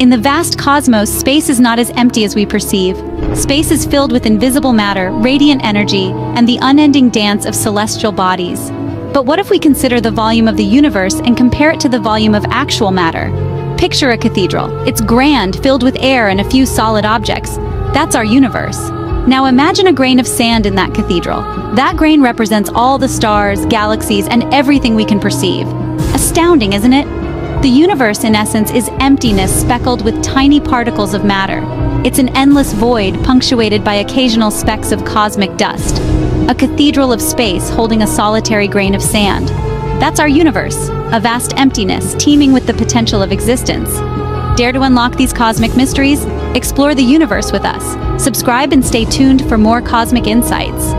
In the vast cosmos, space is not as empty as we perceive. Space is filled with invisible matter, radiant energy, and the unending dance of celestial bodies. But what if we consider the volume of the universe and compare it to the volume of actual matter? Picture a cathedral. It's grand, filled with air and a few solid objects. That's our universe. Now imagine a grain of sand in that cathedral. That grain represents all the stars, galaxies, and everything we can perceive. Astounding, isn't it? The universe, in essence, is emptiness speckled with tiny particles of matter. It's an endless void punctuated by occasional specks of cosmic dust. A cathedral of space holding a solitary grain of sand. That's our universe, a vast emptiness teeming with the potential of existence. Dare to unlock these cosmic mysteries? Explore the universe with us. Subscribe and stay tuned for more cosmic insights.